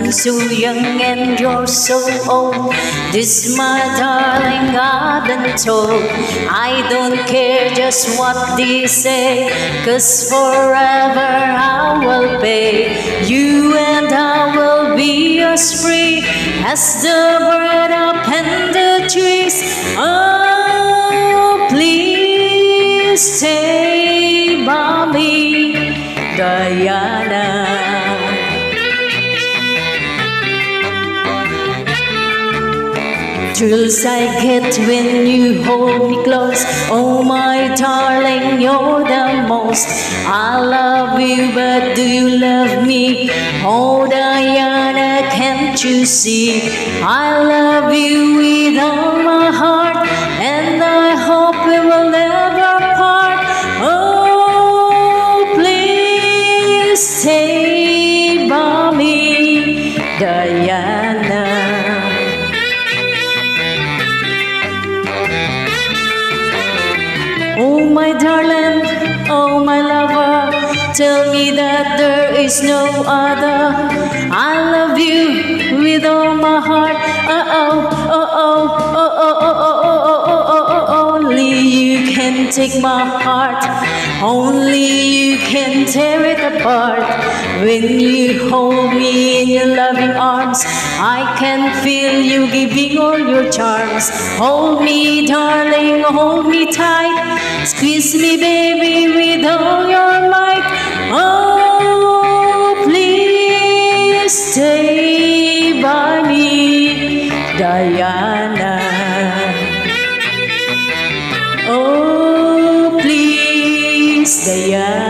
so young and you're so old. This, my darling, I've been told. I don't care just what they say, cause forever I will pay. You and I will be as free as the bird up in the trees. Oh, please stay by me, Diana. Thrills I get when you hold me close. Oh, my darling, you're the most. I love you, but do you love me? Oh, Diana, can't you see? I love you with all my heart, and I hope we will never part. Oh, please stay by me, Diana. My darling, oh, my lover, tell me that there is no other. I love you with all my heart. Can take my heart. Only you can tear it apart. When you hold me in your loving arms, I can feel you giving all your charms. Hold me, darling, hold me tight. Squeeze me, baby, with all your might. Oh, please stay by me, Diana. Yeah.